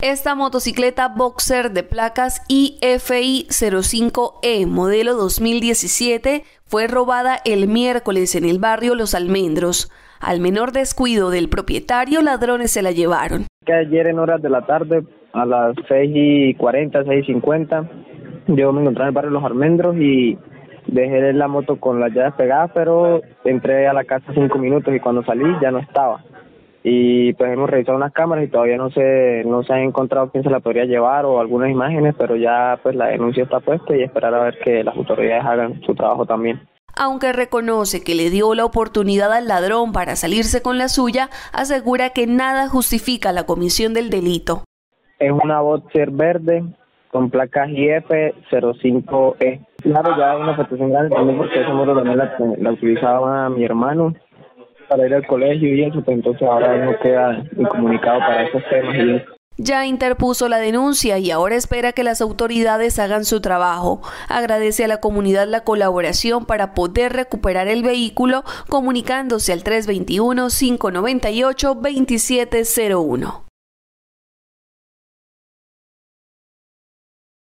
Esta motocicleta boxer de placas IFI 05E modelo 2017 fue robada el miércoles en el barrio Los Almendros. Al menor descuido del propietario, ladrones se la llevaron. Ayer en horas de la tarde, a las 6 y 40, 6 y 50, yo me encontré en el barrio Los Almendros y dejé la moto con las llaves pegadas, pero entré a la casa cinco minutos y cuando salí ya no estaba y pues hemos revisado unas cámaras y todavía no se no se ha encontrado quién se la podría llevar o algunas imágenes, pero ya pues la denuncia está puesta y esperar a ver que las autoridades hagan su trabajo también. Aunque reconoce que le dio la oportunidad al ladrón para salirse con la suya, asegura que nada justifica la comisión del delito. Es una Boxer verde con placas IF05E. Claro, ya hay una afectación grande también porque esa moto también la, la utilizaba mi hermano para ir al colegio y eso, pues entonces ahora no queda incomunicado para esos temas y Ya interpuso la denuncia y ahora espera que las autoridades hagan su trabajo. Agradece a la comunidad la colaboración para poder recuperar el vehículo comunicándose al 321-598-2701.